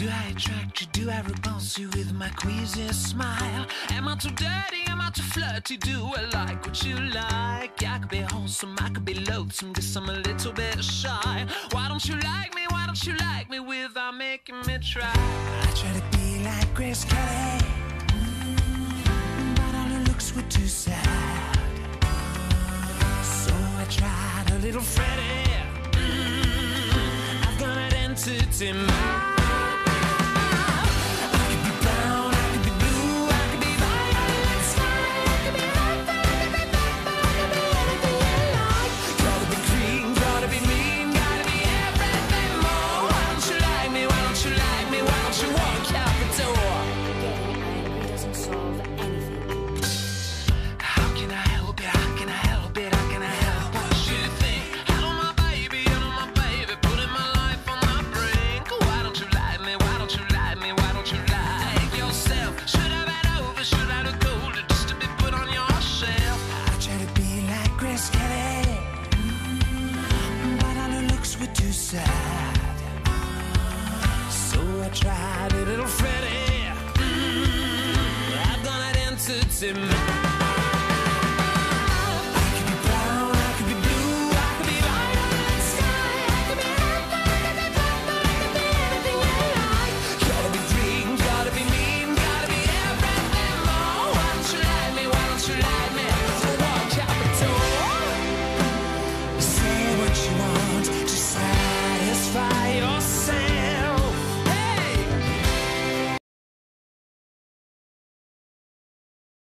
Do I attract you? Do I repulse you with my queasy smile? Am I too dirty? Am I too flirty? Do I like what you like? I could be wholesome, I could be loathsome, guess I'm a little bit shy. Why don't you like me? Why don't you like me without making me try? I try to be like Grace Kelly, mm, but all her looks were too sad. So I tried a little Freddie. Mm, I've got an entity mind. Sad. So I tried a little Freddie. Mm, I've got an entity mind.